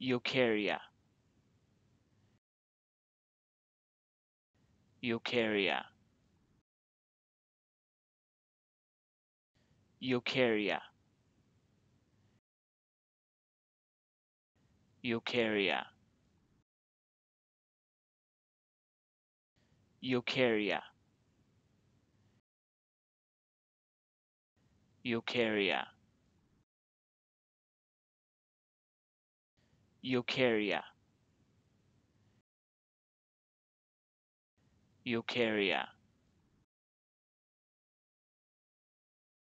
eukarya. Eukarya. Eukarya. Eukarya. Eukarya. Eukarya eukarya. Eukarya